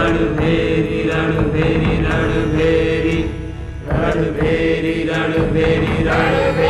Ranubheri, Ranubheri, Ranubheri, Ranubheri, Ranubheri, Ranubheri.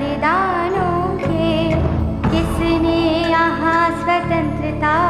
बलिदानों के किसने यहाँ स्वतंत्रता